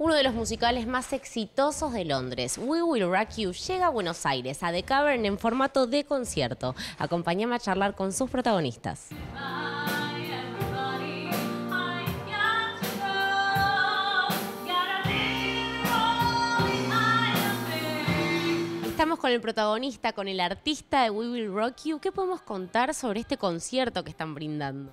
Uno de los musicales más exitosos de Londres, We Will Rock You, llega a Buenos Aires, a The Cavern en formato de concierto. Acompáñame a charlar con sus protagonistas. Estamos con el protagonista, con el artista de We Will Rock You. ¿Qué podemos contar sobre este concierto que están brindando?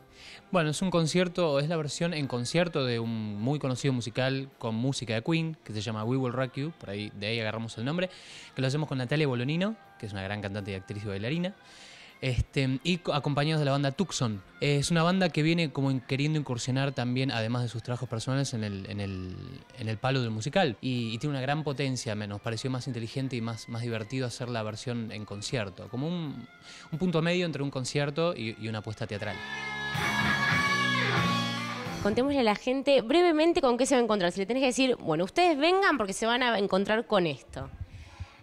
Bueno, es un concierto, es la versión en concierto de un muy conocido musical con música de Queen, que se llama We Will Rock You, por ahí de ahí agarramos el nombre, que lo hacemos con Natalia Bolonino, que es una gran cantante y actriz y bailarina. Este, y acompañados de la banda Tucson. Es una banda que viene como queriendo incursionar también, además de sus trabajos personales, en el, en el, en el palo del musical. Y, tiene una gran potencia, nos pareció más inteligente y más, más divertido hacer la versión en concierto, como un, un punto medio entre un concierto y, y una apuesta teatral. Contémosle a la gente brevemente con qué se va a encontrar. Si le tenés que decir, bueno, ustedes vengan porque se van a encontrar con esto.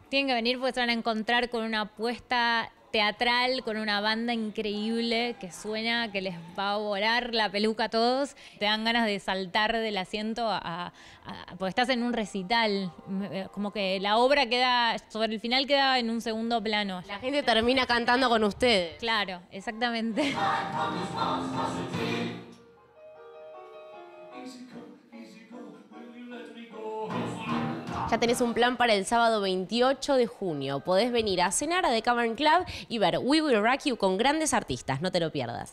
Tienen que venir porque se van a encontrar con una apuesta teatral con una banda increíble que suena, que les va a volar la peluca a todos. Te dan ganas de saltar del asiento a, porque estás en un recital. Como que la obra queda, sobre el final queda en un segundo plano. La gente termina cantando con ustedes. Claro, exactamente. Ya tenés un plan para el sábado 28 de junio. Podés venir a cenar a The Cavern Club y ver We Will Rock You con grandes artistas. No te lo pierdas.